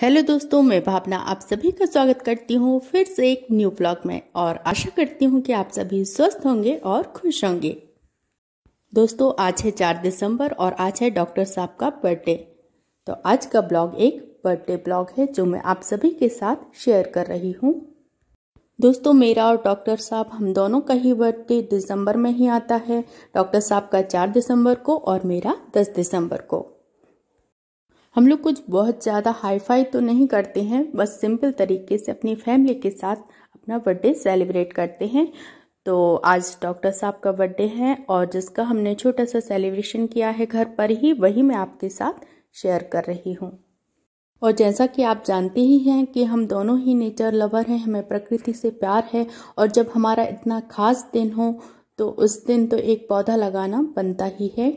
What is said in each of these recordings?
Hello दोस्तों, मैं भावना आप सभी का स्वागत करती हूँ फिर से एक न्यू ब्लॉग में और आशा करती हूँ कि आप सभी स्वस्थ होंगे और खुश होंगे। दोस्तों, आज है चार दिसंबर और आज है डॉक्टर साहब का बर्थडे तो आज का ब्लॉग एक बर्थडे ब्लॉग है जो मैं आप सभी के साथ शेयर कर रही हूँ। दोस्तों, मेरा और डॉक्टर साहब, हम दोनों का ही बर्थडे दिसंबर में ही आता है। डॉक्टर साहब का चार दिसंबर को और मेरा दस दिसंबर को। हम लोग कुछ बहुत ज़्यादा हाई फाई तो नहीं करते हैं, बस सिंपल तरीके से अपनी फैमिली के साथ अपना बर्थडे सेलिब्रेट करते हैं। तो आज डॉक्टर साहब का बर्थडे है और जिसका हमने छोटा सा सेलिब्रेशन किया है घर पर ही, वही मैं आपके साथ शेयर कर रही हूँ। और जैसा कि आप जानते ही हैं कि हम दोनों ही नेचर लवर हैं, हमें प्रकृति से प्यार है और जब हमारा इतना खास दिन हो तो उस दिन तो एक पौधा लगाना बनता ही है।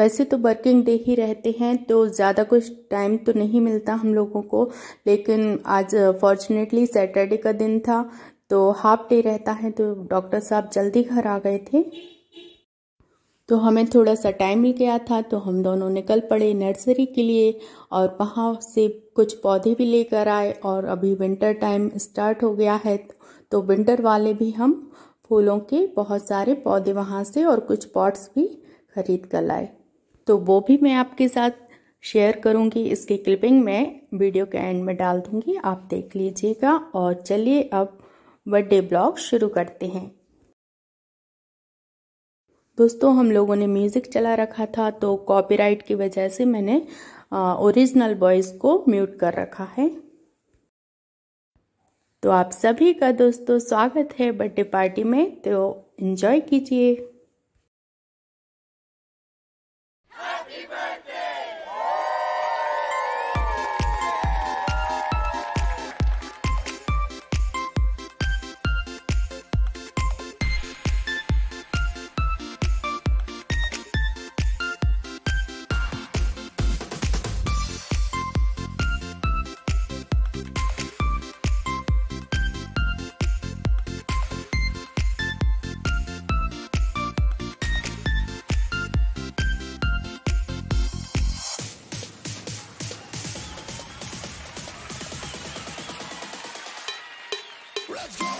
वैसे तो वर्किंग डे ही रहते हैं तो ज़्यादा कुछ टाइम तो नहीं मिलता हम लोगों को, लेकिन आज फॉर्चुनेटली सैटरडे का दिन था तो हाफ़ डे रहता है तो डॉक्टर साहब जल्दी घर आ गए थे। तो हमें थोड़ा सा टाइम मिल गया था तो हम दोनों निकल पड़े नर्सरी के लिए और वहाँ से कुछ पौधे भी लेकर आए और अभी विंटर टाइम स्टार्ट हो गया है तो विंटर वाले भी हम फूलों के बहुत सारे पौधे वहाँ से और कुछ पॉट्स भी खरीद कर लाए। तो वो भी मैं आपके साथ शेयर करूँगी। इसकी क्लिपिंग मैं वीडियो के एंड में डाल दूँगी। आप देख लीजिएगा। और चलिए अब बर्थडे ब्लॉग शुरू करते हैं। दोस्तों, हम लोगों ने म्यूज़िक चला रखा था तो कॉपीराइट की वजह से मैंने ओरिजिनल वॉइस को म्यूट कर रखा है। तो आप सभी का दोस्तों स्वागत है बर्थडे पार्टी में। तो एंजॉय कीजिए। Let's go.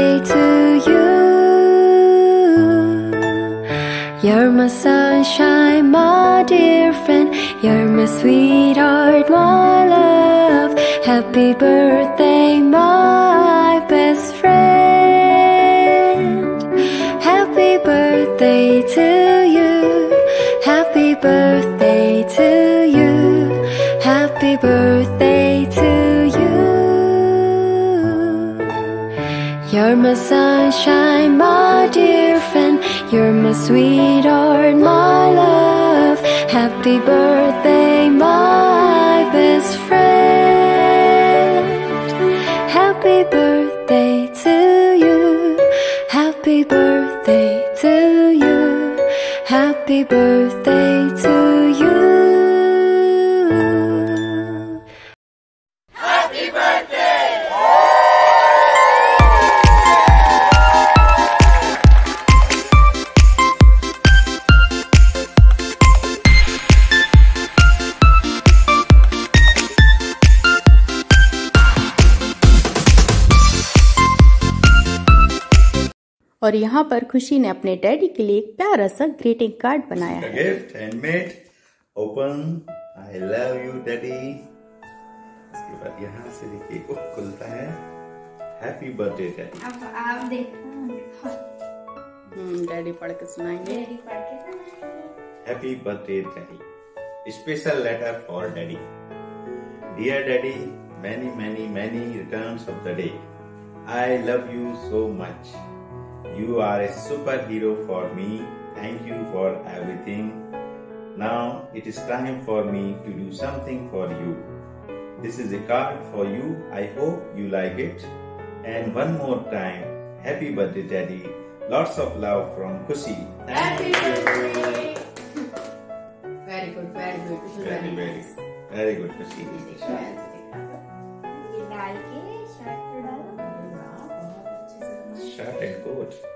my sunshine, my dear friend. You're my sweetheart, my love. Happy birthday, my best friend. Happy birthday to you. Happy birthday to you. Happy birthday to you. You're my sunshine, my dear. You're my sweetheart, my love. Happy birthday, my best और यहाँ पर खुशी ने अपने daddy के लिए एक प्यारा सा ग्रीटिंग कार्ड बनाया है। Gift handmade open I love you daddy इसके बाद यहाँ से देखिए वो खुलता है। हैप्पी बर्थडे डैडी अब आप देखो। डैडी पढ़ के सुनाएँगे। डैडी पढ़ के सुनाएँगे। Happy birthday daddy special letter for daddy dear daddy many many many returns of the day. I love you so much. You are a superhero for me. Thank you for everything. Now it is time for me to do something for you. This is a card for you. I hope you like it. And one more time happy birthday daddy. Lots of love from kushi Happy birthday! Very good, very good. Very very very good kushi बनाया।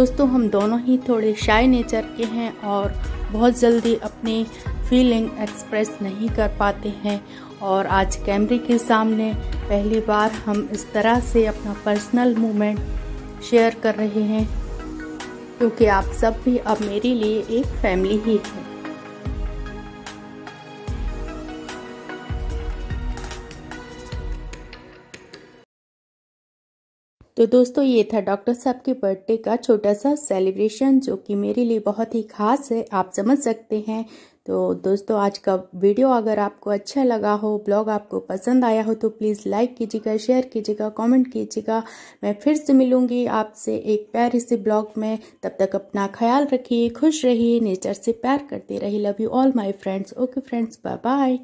दोस्तों, हम दोनों ही थोड़े shy nature के हैं और बहुत जल्दी अपनी फीलिंग एक्सप्रेस नहीं कर पाते हैं। और आज कैमरे के सामने पहली बार हम इस तरह से अपना पर्सनल मोमेंट शेयर कर रहे हैं, क्योंकि आप सब भी अब मेरे लिए एक फैमिली ही है। तो दोस्तों, ये था डॉक्टर साहब के बर्थडे का छोटा सा सेलिब्रेशन जो कि मेरे लिए बहुत ही खास है, आप समझ सकते हैं। तो दोस्तों, आज का वीडियो अगर आपको अच्छा लगा हो ब्लॉग आपको पसंद आया हो तो प्लीज़ लाइक कीजिएगा शेयर कीजिएगा कमेंट कीजिएगा। मैं फिर से मिलूँगी आपसे एक प्यारे से ब्लॉग में। तब तक अपना ख्याल रखिए, खुश रहिए नेचर से प्यार करते रहिए। Love you all my friends okay friends bye bye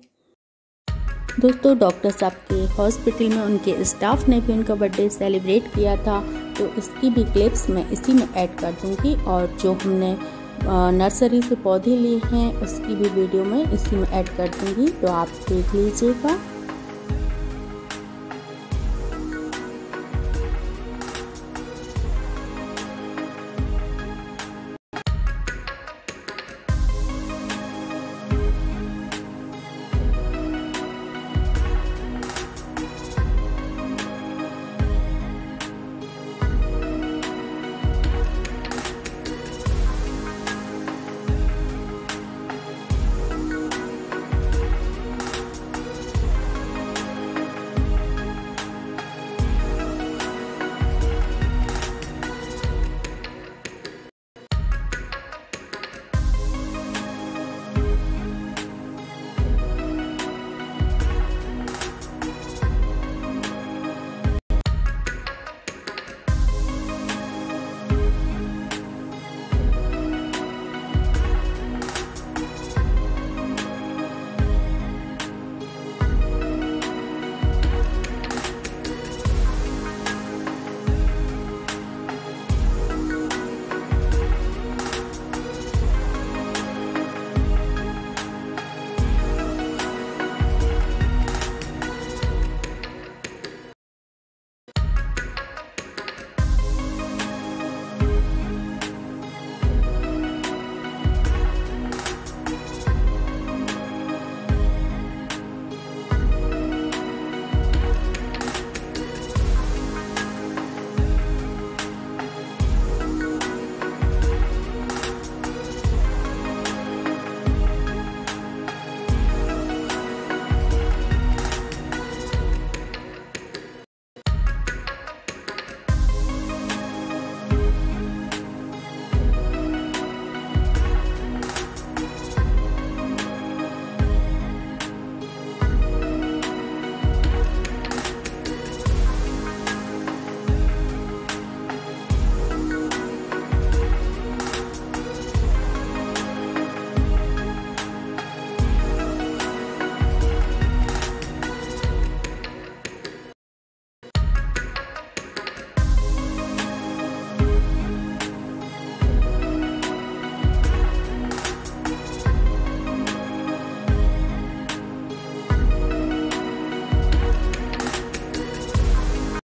दोस्तों, डॉक्टर साहब के हॉस्पिटल में उनके स्टाफ ने भी उनका बर्थडे सेलिब्रेट किया था। तो इसकी भी क्लिप्स मैं इसी में ऐड कर दूँगी और जो हमने नर्सरी से पौधे लिए हैं, उसकी भी वीडियो में इसी में ऐड कर दूँगी। तो आप देख लीजिएगा।